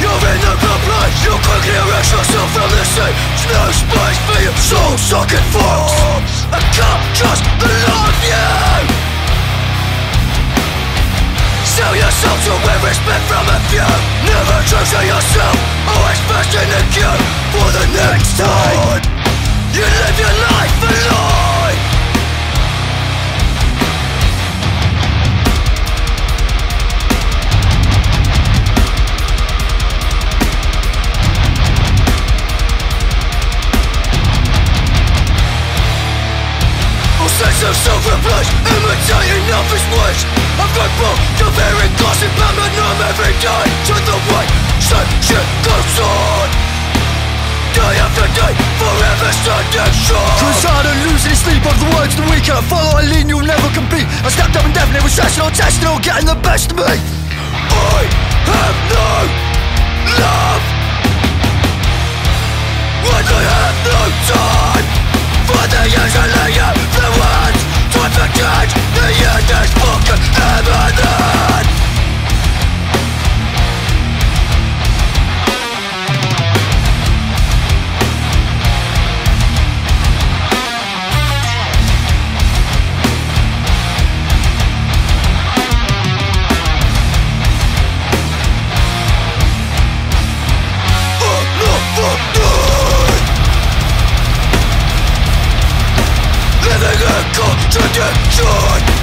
You're in the blood line You quickly erect yourself from the scene no space for your soul-sucking forms I can't trust the love you Sell yourself to win respect from a few. Never trust yourself. Always best in the queue For the next time. You live your life sense of self-replace Imitating his ways I've got both comparing gossip I'm a numb every day To the white. Same shit goes on Day after day Forever standing strong. Cause hard and losing sleep of the words that we can't follow. I lean you'll never compete. I stepped up and definitely recession or testing or getting the best of me. I have no love. When I have no time. For the years I lay influence Time contradiction Motherfucker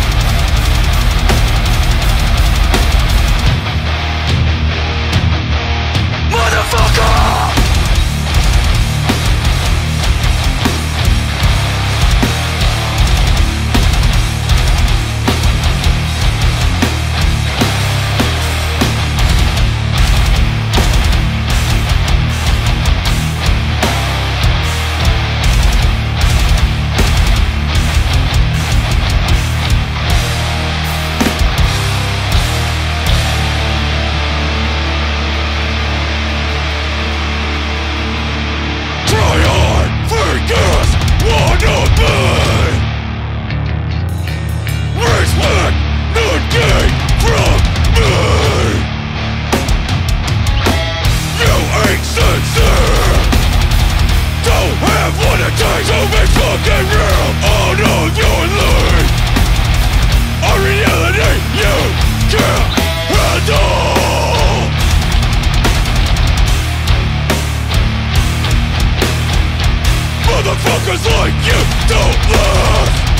Fucking real of your A reality you can't handle. Motherfuckers like you don't